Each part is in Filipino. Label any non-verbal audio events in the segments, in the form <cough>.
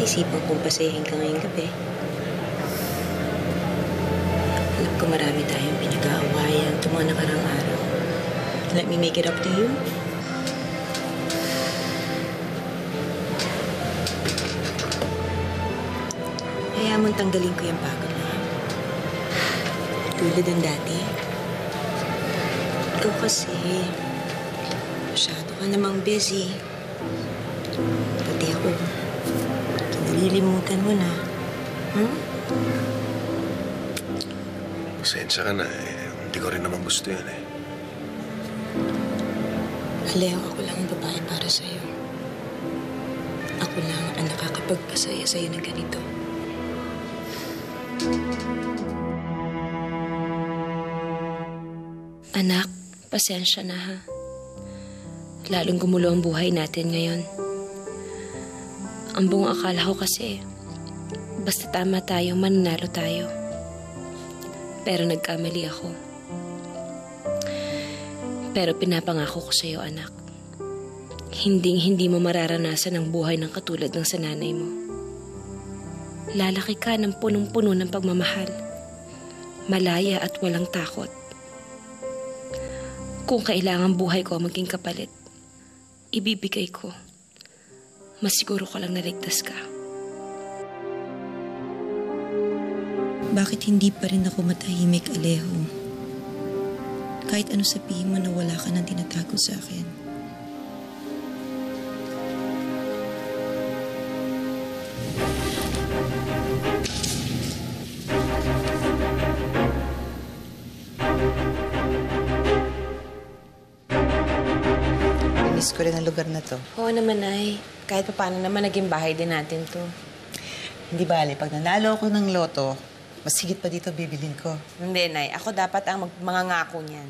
Naisipan kong pasayahin ka ngayong gabi. Alam ko marami tayong pinag-aawayan itong mga nakarang araw. Let me make it up to you. Kaya mong tanggalin ko yung pagod na. Tulad ng dati. Ikaw kasi, masyado ka namang busy. Pati ako, kinalilimutan mo na. Hmm? Pasensya ka na eh. Hindi ko rin naman gusto yan eh. Aleho, ako lang ang babae para sa'yo. Ako lang ang nakakapagpasaya sa'yo ng ganito. Anak, pasensya na ha. Lalong gumulo ang buhay natin ngayon. Ang buong akala ko kasi, basta tama tayo, mananalo tayo. Pero nagkamali ako. Pero pinapangako ko sa'yo, anak. Hinding-hindi mo mararanasan ang buhay ng katulad ng sananay mo. Lalaki ka ng punong-puno ng pagmamahal. Malaya at walang takot. Kung kailangan buhay ko maging kapalit, ibibigay ko. Masiguro ko lang naligtas ka. Bakit hindi pa rin ako matahimik, Alejo? Kahit ano sabihin mo na wala ka nang tinatago sa akin. Ko rin ang lugar na to. Oo naman, ay. Kahit pa paano naman, naging bahay din natin to. Hindi bale, pag nanalo ako ng loto, mas higit pa dito bibilin ko. Hindi, Nay. Ako dapat ang mag- mga ngako niyan.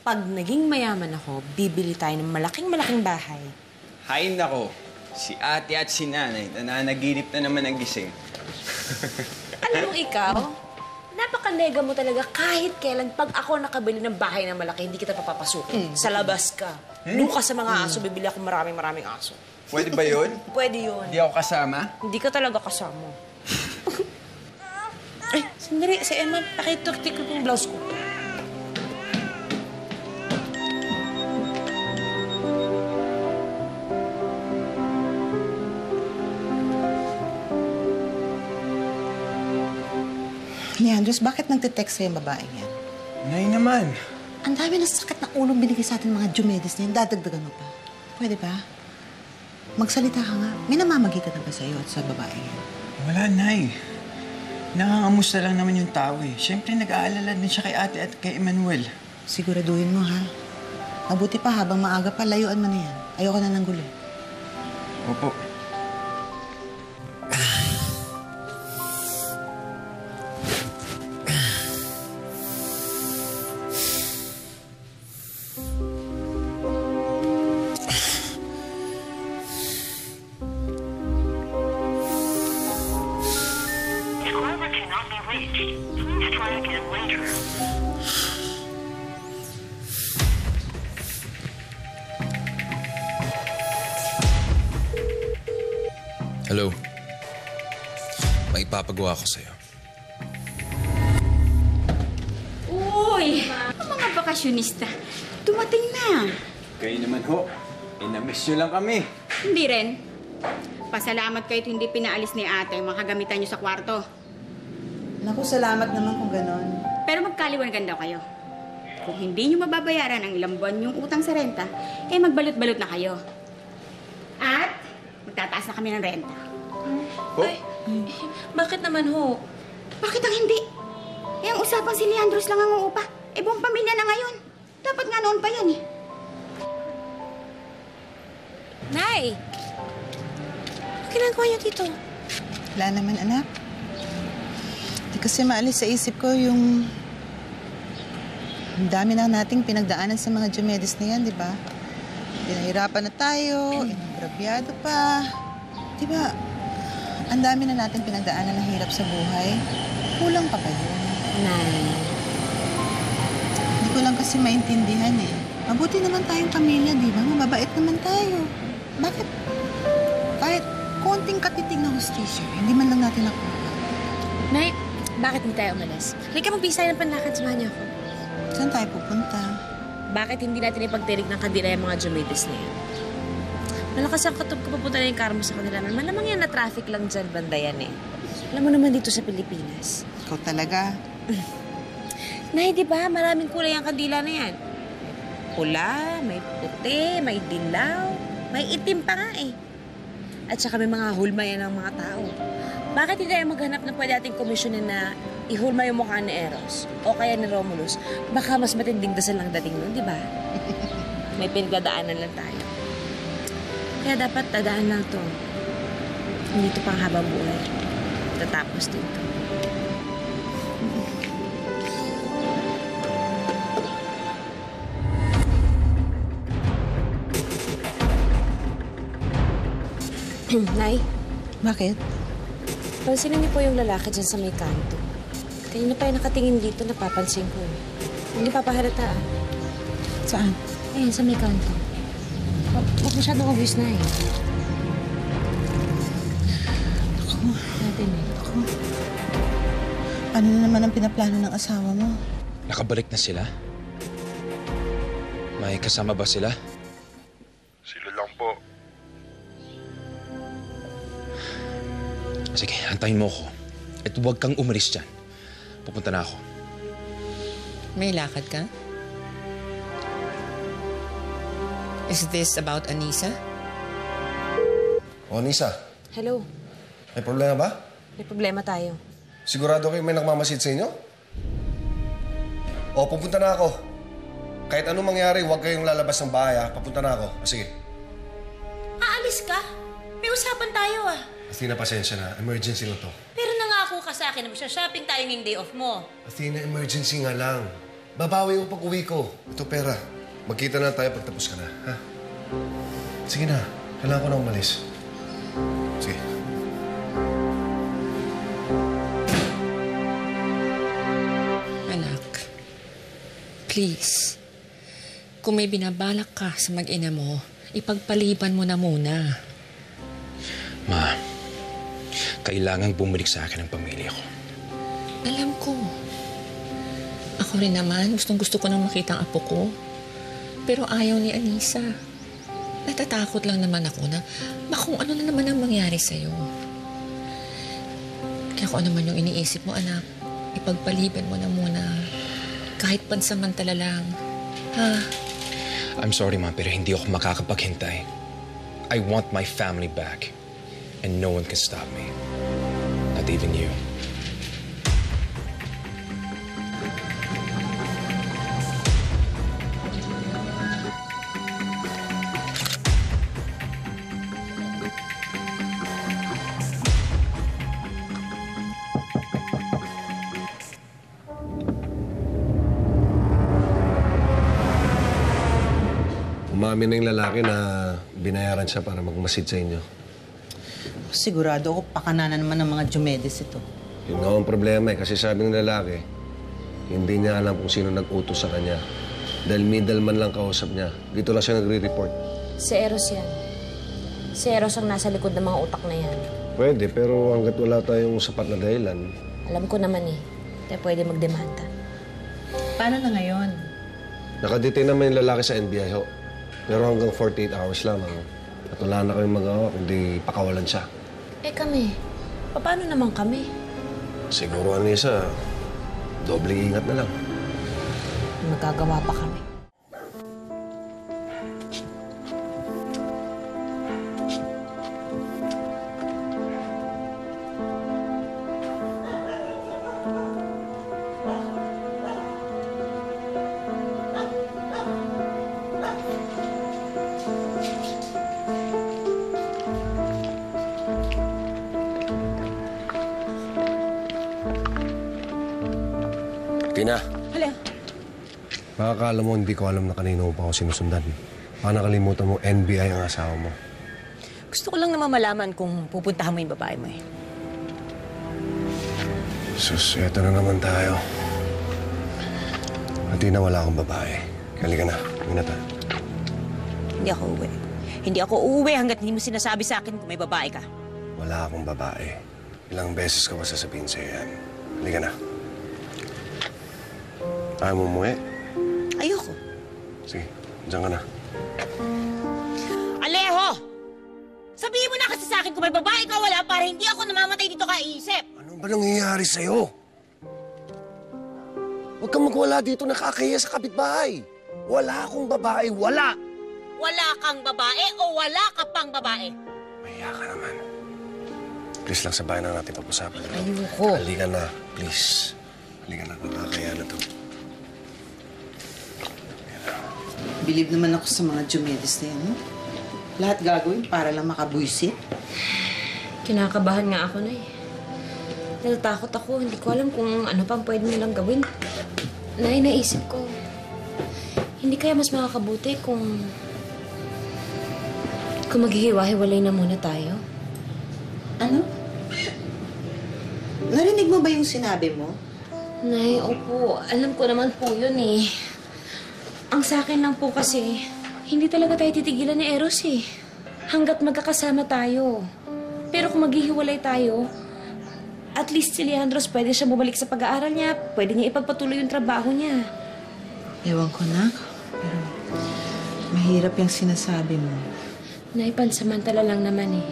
Pag naging mayaman ako, bibili tayo ng malaking-malaking bahay. Hay nako, si ate at si nanay, nananaginip na naman ang gising. <laughs> Alam mo ikaw, napakanega mo talaga kahit kailan pag ako nakabili ng bahay na malaki, hindi kita papapasukin. Sa labas ka. Doon ka sa mga aso, bibili ako maraming maraming aso. Pwede ba yun? <laughs> Pwede yun. Hindi ako kasama? Hindi ka talaga kasama. <laughs> Ay, sandali. Si Emma, pakituktik ko yung blouse ko. Leandros, bakit nagtitext sa'yo yung babae yan? Nay naman. Ang dami ng sakit ng ulong binigay sa atin mga Jumedes na yun. Dadagdagan mo pa. Pwede ba? Magsalita ka nga. May namamagi ka na ba sa'yo at sa babae? Wala, Nay. Nangangamusta lang naman yung tao eh. Siyempre, nag-aalala din siya kay ate at kay Emmanuel. Siguraduhin mo, ha? Mabuti pa habang maaga pa, layuan mo na yan. Ayoko na ng gulo. Opo. Hello. May ipapagawa ko sa'yo. Uy! Ang mga bakasyonista, dumating na. Kayo naman ho. Eh, na-miss nyo lang kami. Hindi rin. Pasalamat kayo't hindi pinaalis ni ate ang mga kagamitan nyo sa kwarto. Naku, salamat naman kung ganon. Pero magkaliwanagan daw kayo. Kung hindi nyo mababayaran ang ilang buwan yung utang sa renta, eh magbalot-balot na kayo. At magtataas na kami ng renta. Ho? Bakit naman ho? Bakit ang hindi? Eh, ang usapan si Leandros lang ang uupa. Eh, buong pamilya na ngayon. Dapat nga noon pa yan eh. Nay! Ginagawa niyo dito? Wala naman, anak. Di kasi maalis sa isip ko yung... Ang dami na nating pinagdaanan sa mga Diomedes na yan, di ba? Pinahirapan na tayo, inagrabyado pa. Di ba, ang dami na natin pinagdaanan ng hirap sa buhay. Kulang pa ba yun? Nay, Hindi ko lang kasi maintindihan eh. Mabuti naman tayong pamilya, di ba? Mababait naman tayo. Bakit? Kahit konting katitig na hostisya, hindi man lang natin nakuha. Nay, bakit hindi tayo umalis? Halika magbisay ng panlakad, samahan niyo ako. Saan tayo pupunta? Bakit hindi natin ipagtirig ng kandila yung mga Jumedes na yan? Malakas ang katob ko papunta na yung karmo sa kanila. Malamang yan na traffic lang dyan, banda yan eh. Alam mo naman dito sa Pilipinas. Ikaw talaga. <laughs> Nay, di ba? Maraming kulay ang kandila na yan. May pula, may puti, may dilaw, may itim pa nga eh. At saka may mga hulma yan ng mga tao. Bakit hindi tayo maghanap ng pwede ating komisyonin na ihulma yung mukha ni Eros o kaya ni Romulus? Baka mas matinding dasal lang dating nun, di ba? <laughs> may pinagdadaanan lang tayo. Kaya dapat tadaan lang to. Hindi to pang habang buhay. Tatapos din to. <clears throat> Nay, Bakit? pansinin niyo po yung lalaki dyan sa may kanto. Kanina pa yung nakatingin dito, napapansin ko. Hindi papahalata ah. Saan? Ayan, sa may kanto. Huwag masyadong obvious na eh. Ako, Natin eh. ano na naman ang pinaplano ng asawa mo? Nakabalik na sila? May kasama ba sila? Sila lang po. Sige, antayin mo ako. At huwag kang umalis dyan. Pupunta na ako. May lakad ka? Is this about Anisa? O, Nisa, Hello, may problema ba? may problema tayo. Sigurado kayo may nagmamasid sa inyo? O, pupunta na ako. Kahit anong mangyari, huwag kayong lalabas ng bahay, ha? Papunta na ako. O, sige. Aalis ka? May usapan tayo ah. Athena, pasensya na. Emergency na to. Pero nangako ka sa akin na magsha-shopping tayo ngayong day off mo. Athena, emergency nga lang. Babawi ko pag uwi ko. Ito pera. Magkita na tayo pag tapos ka na, ha? Sige na. Kailangan ko na umalis. Sige. Anak, please, kung may binabalak ka sa mag-ina mo, ipagpaliban mo na muna. Ma, kailangang bumalik sa akin ang pamilya ko. Alam ko. Ako rin naman, gustong gusto ko nang makita ang apo ko. Pero ayaw ni Anisa. Natatakot lang naman ako na makung ano na naman ang mangyari sa'yo. Kaya kung ano man yung iniisip mo, anak, ipagpaliban mo na muna. Kahit pansamantala lang. Ha? I'm sorry, Ma, pero hindi ako makakapaghintay. I want my family back. And no one can stop me. Not even you. Na yung lalaki na binayaran siya para magmasid sa inyo. Sigurado ako pakananan naman ng mga Diomedes ito. Yun nga ang problema eh, kasi sabi ng lalaki, hindi niya alam kung sino nag-utos sa kanya. Dahil middleman lang kausap niya. Dito lang siya nagre-report. Si Eros yan. Si Eros ang nasa likod ng mga utak na yan. Pwede, pero hanggat wala tayong sapat na dahilan, Alam ko naman eh. Kaya pwede magdemanda. Paano na ngayon? nakadetain naman yung lalaki sa NBI ho. Pero hanggang 48 hours lamang. At wala na kayong magawa kundi pakawalan siya. Eh kami, paano naman kami? Siguro, Anissa, doble ingat na lang. Magagawa pa kami. Tina, Hala, makakala mo hindi ko alam na kanino pa ako sinusundan. Baka nakalimutan mo, NBI ang asawa mo. gusto ko lang naman malaman kung pupuntahan mo yung babae mo eh. Sus, eto na naman tayo. At Tina, wala akong babae. Na, uwi na tayo. Hindi ako uuwi. Hindi ako uuwi hanggat hindi mo sinasabi sa akin kung may babae ka. Wala akong babae. Ilang beses ko pa sasabihin sa'yo yan. Halika na. Ayaw mo umuwi? Ayoko. Sige, dyan ka na. Alejo! Sabihin mo na kasi sa akin kung may babae ka wala para hindi ako namamatay dito kaisip. Ano ba nangyayari sa'yo? Huwag kang magwala dito, nakakahiya sa kapitbahay. Wala akong babae, wala! Wala kang babae o wala ka pang babae? Mahiya ka naman. Please lang sa bahay na natin pag-usapan. Ayoko. Halika na, please. Halika na, nakakaya na to. Bilib naman ako sa mga Diomedes na yan, no? Lahat gagawin para lang makabuisit. Kinakabahan nga ako na eh. Natatakot ako. Hindi ko alam kung ano pang pwede nilang gawin. Nay, naisip ko. Hindi kaya mas makakabuti kung... Kung maghihiwa-hiwalay na muna tayo? Ano? Narinig mo ba yung sinabi mo? Nay, opo. Alam ko naman po yun eh. Ang sa akin lang po kasi, hindi talaga tayo titigilan ni Eros eh. Hanggat magkakasama tayo. Pero kung maghihiwalay tayo, at least si Leandros pwede siya bumalik sa pag-aaral niya. Pwede niya ipagpatuloy yung trabaho niya. Ewan ko na. Pero mahirap yung sinasabi mo. Nay, pansamantala lang naman eh.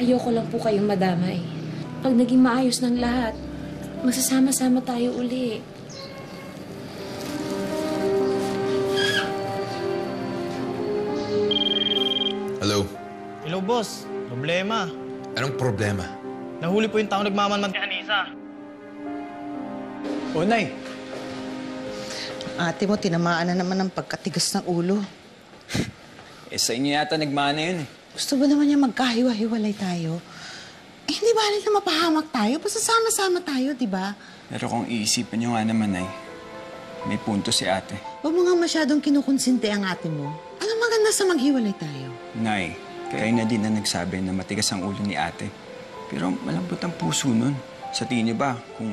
Ayoko lang po kayong madamay. Pag naging maayos ng lahat, magsasama-sama tayo uli. Hello? Hello, boss. Problema. Anong problema? Nahuli po yung taong nagmamanman kay Anisa. O, Nay. Ate mo, tinamaan na naman ng pagkatigas ng ulo. <laughs> Eh, sa inyo yata nagmana yun eh. Gusto ba naman niya magkahiwa-hiwalay tayo? Eh, hindi ba na mapahamak tayo? Basta sama-sama tayo, di ba? Pero kung iisipin nyo nga naman, Nay, may punto si ate. Huwag mo nga masyadong kinukonsinti ang ate mo. Ano maganda sa maghiwalay tayo? Nay, kaya na din na nagsabi na matigas ang ulo ni ate. Pero malambot ang puso nun. Sa tingin niyo ba, kung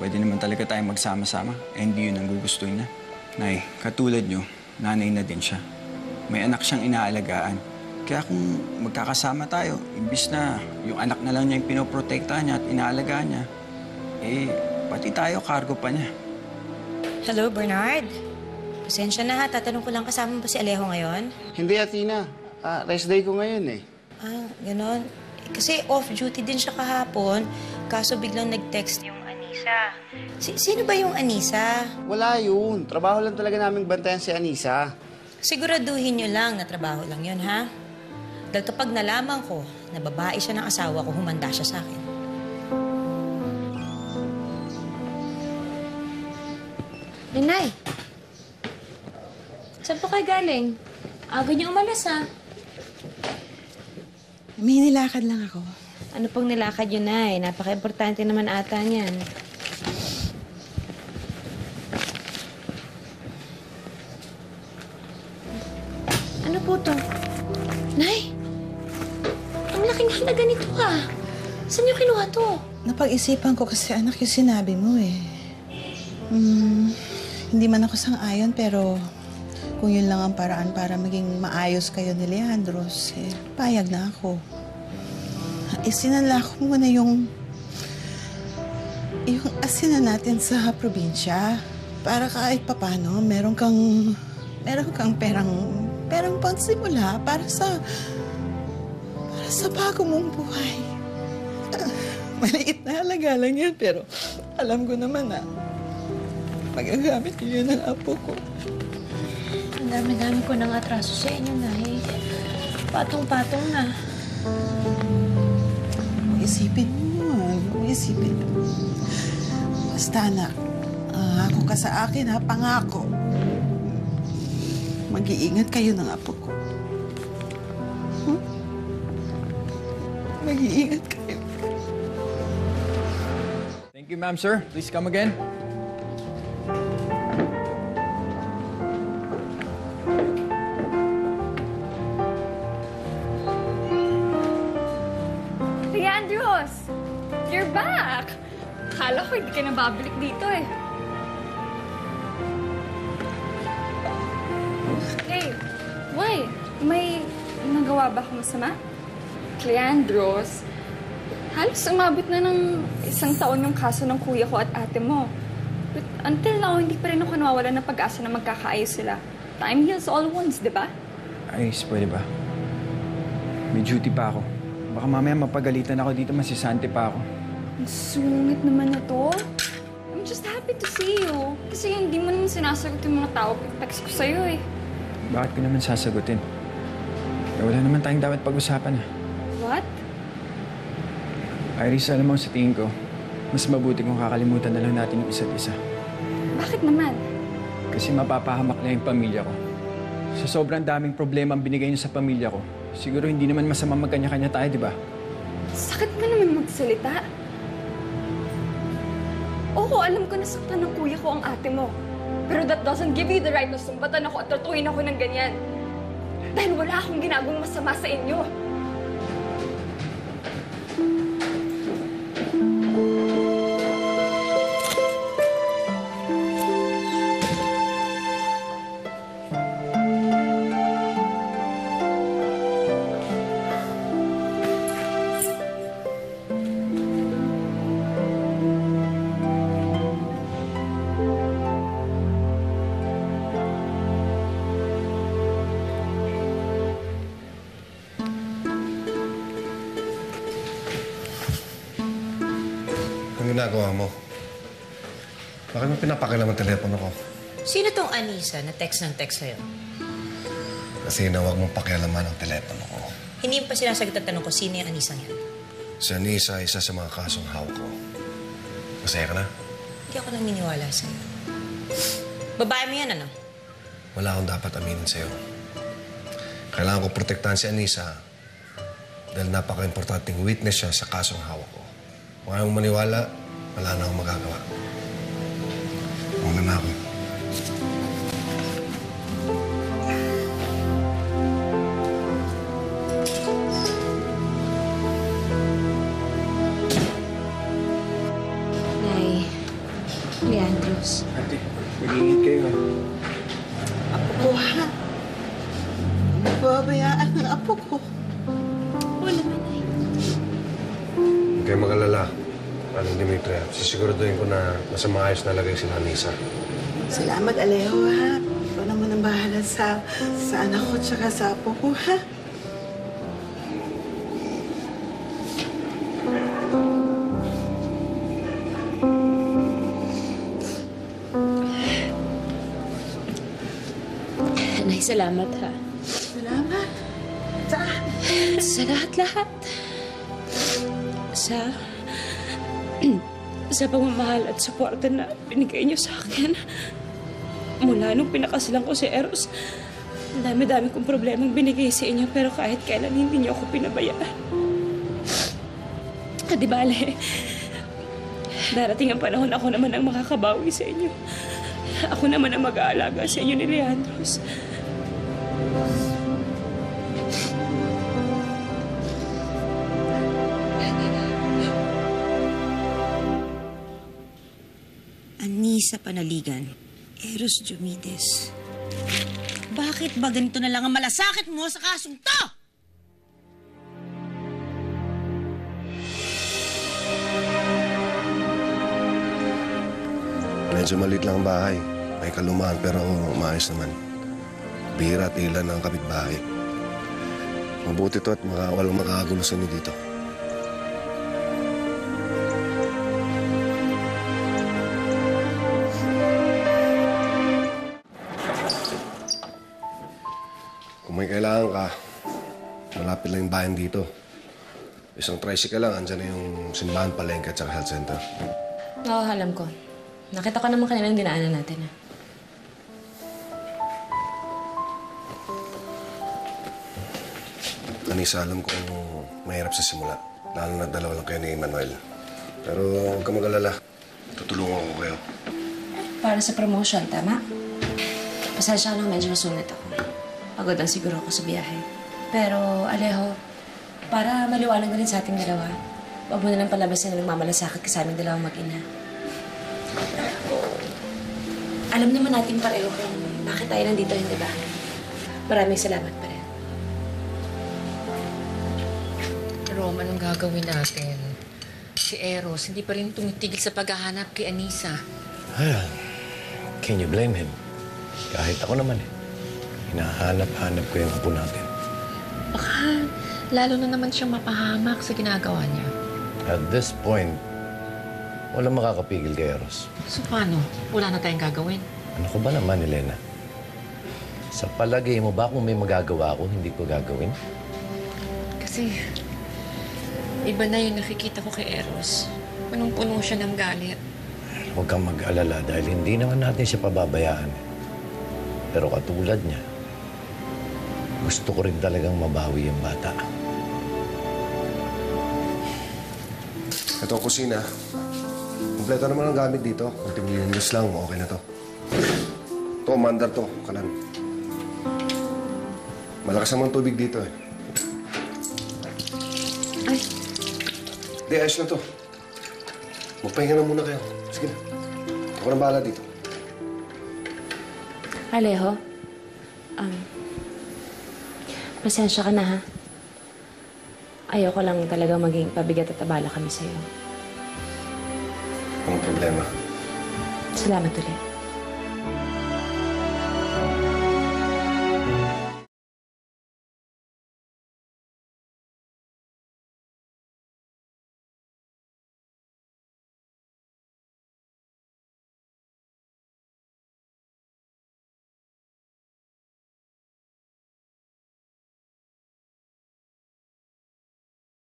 pwede naman talaga tayo magsama-sama, eh hindi yun ang gugustuhin niya. Nay, katulad niyo, nanay na din siya. May anak siyang inaalagaan. Kaya kung magkakasama tayo, imbis na yung anak na lang niya yung pinoprotektahan niya at inaalagaan niya, eh, pati tayo, cargo pa niya. Hello, Bernard. Pasensya na ha, tatanong ko lang kasama ba si Alejo ngayon? Hindi, Athena. Ah, rest day ko ngayon eh. Ah, ganon. Eh, Kasi off-duty din siya kahapon, kaso biglang nag-text yung Anisa. Si- sino ba yung Anisa? Wala yun. Trabaho lang talaga naming bantayan si Anisa. Siguraduhin niyo lang na trabaho lang yun, ha? Dahil kapag nalaman ko na babae siya ng asawa ko, humanda siya sa akin. Nanay! Saan po kayo galing? Aga niyo umalas ha. May nilakad lang ako. Ano pong nilakad yun, Nay? Napaka-importante naman ata niyan. Ano po to? Nay! Ang laking halaga nito ah. Saan niyo kinuha to? Napag-isipan ko kasi anak yung sinabi mo eh. Hmm, hindi man ako sang-ayon pero kung yun lang ang paraan para maging maayos kayo ni Leandros, eh, payag na ako. Isinala ko muna yung yung asinan natin sa probinsya para kahit papano meron kang meron kang perang perang pangsimula para sa para sa bago mong buhay. <laughs> Maliit na halaga lang yan, pero alam ko naman na magagamit ko yun ng apo ko. Ang dami-dami ko nang atraso sa inyo, Nay. Patong-patong na. Isipin mo, ano, isipin mo. Basta anak, ah, ako ka sa akin ha, pangako. Mag-iingat kayo ng apo ko. Hmm? Mag-iingat kayo. Thank you, you, ma'am, sir. Please come again. Akala ko hindi ka na babalik dito eh. Hey, why? May nagawa ba akong masama? Leandros, halos umabot na ng isang taon yung kaso ng kuya ko at ate mo. But until now, hindi pa rin ako nawawala ng pag-asa na magkakaayos sila. Time heals all wounds, di ba? Ayos, pwede ba? May duty pa ako. Baka mamaya mapagalitan ako dito, masisante pa ako. Ang sungit naman na to. I'm just happy to see you. Kasi hindi mo naman sinasagot yung mga tao pag text ko sa'yo eh. Bakit ko naman sasagutin? Eh, wala naman tayong dapat pag-usapan ah. What? Iris, alam mo sa tingin ko, mas mabuti kung kakalimutan na lang natin yung isa't isa. Bakit naman? Kasi mapapahamak na yung pamilya ko. Sa sobrang daming problema ang binigay niyo sa pamilya ko, siguro hindi naman masama magkanya-kanya tayo, di ba? Sakit mo naman magsalita. Oo, alam ko nasaktan ng kuya ko ang ate mo. Pero that doesn't give you the right na sumbatan ako at tratuhin ako ng ganyan. Dahil wala akong ginagawang masama sa inyo. Ginagawa mo? Bakit mo pinapakilam ang telepono ko? Sino tong Anisa na text ng text sa'yo? Kasi na huwag mong pakialaman ang telepono ko. Hindi pa sinasagot ang tanong ko, sino yung Anisa yan? Si Anissa, isa sa mga kasong hawak ko. Masaya ka na? Hindi ako naniniwala sa'yo. Babae mo yan, ano? Wala akong dapat aminin sa'yo. Kailangan ko protektahan si Anissa dahil napaka-importanting witness siya sa kasong hawak ko. Ayaw mong maniwala, wala na akong magagawa. Una na ako. Dimitria, sisiguraduhin ko na nasa maayos na lagay si Anissa. Salamat, Alejo, ha? Ikaw naman ang bahala sa, sa anak ko tsaka sa apo ko, ha? Nay, salamat ha. Salamat. Saan? Sa lahat-lahat. Sa... sa pagmamahal at suporta na binigay niyo sa akin. Mula nung pinakasalan ko si Eros, dami-dami kong problemang binigay sa inyo pero kahit kailan hindi niyo ako pinabayaan. At di bale, darating ang panahon ako naman ang makakabawi sa inyo. Ako naman ang mag-aalaga sa inyo ni Leandros. Anisa Panaligan. Eros Diomedes. Bakit ba ganito na lang ang malasakit mo sa kasong to? Medyo malit lang ang bahay. May kalumaan pero maayos naman. Bihira at ilan ang kapitbahay. Mabuti to at maka, walang makakagulo sa inyo dito. Kailangan ka, malapit lang yung bayan dito. Isang tricycle lang, andyan na yung simbahan, palengke at saka health center. Oo, alam ko. Nakita ko naman kanilang dinaanan natin. ah. Anissa, alam kong mahirap sa simula. Lalo na dalawa lang kayo ni Manuel. Pero huwag ka mag-alala. Tutulungan ko kayo. Para sa promotion, tama? Pasensya na medyo nasunat ako. Pagod lang siguro ako sa biyahe. Pero, Alejo, para maliwanag na rin sa ating dalawa, huwag mo na lang palabasin na nagmamalasakit ka sa aming dalawang mag-ina. Alam naman natin pareho kung bakit tayo nandito, hindi ba? Maraming salamat pa rin. Rom, anong gagawin natin? Si Eros, hindi pa rin tumitigil sa paghahanap kay Anisa. Well, can you blame him? Kahit ako naman eh. Hinahanap-hanap ko yung apo natin. Baka lalo na naman siyang mapahamak sa ginagawa niya. At this point, walang makakapigil kay Eros. So paano? Wala na tayong gagawin. Ano ko ba naman, Elena? Sa palagay mo ba kung may magagawa ako, hindi ko gagawin? Kasi iba na yung nakikita ko kay Eros. Punong-puno siya ng galit. Huwag kang mag-alala dahil hindi naman natin siya pababayaan. Pero katulad niya, gusto ko rin talagang mabawi yung bata. Ito ang kusina. Kompleto naman ang gamit dito. Kunting linis lang, okay na to. Ito, mandar to, kanan. Malakas naman tubig dito eh. Ay. Di, ayos na to. Magpahinga na muna kayo. Sige na. Ako na bahala dito. Alejo, um, pasensya ka na ha. Ayoko lang talaga maging pabigat at abala kami sa'yo. Anong problema? Salamat ulit.